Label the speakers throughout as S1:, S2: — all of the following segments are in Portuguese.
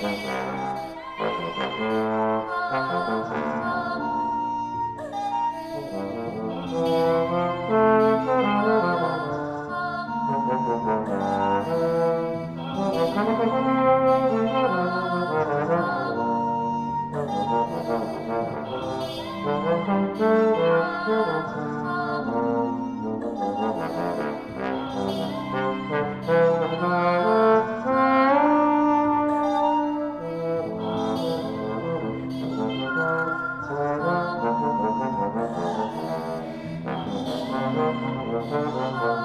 S1: Música Música uhum.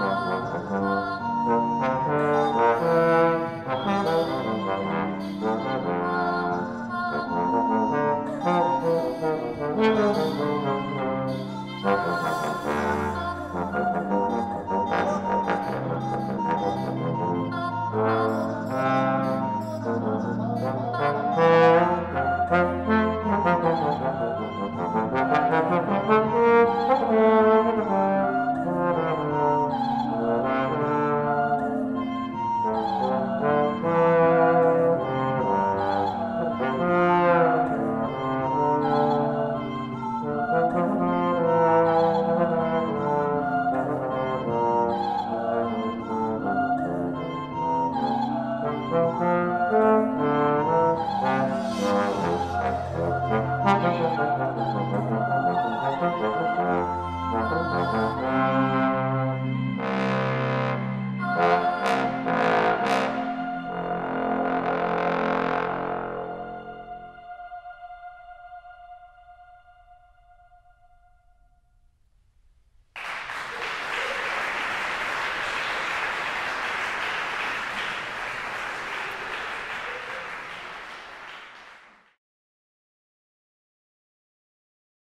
S1: Thank you.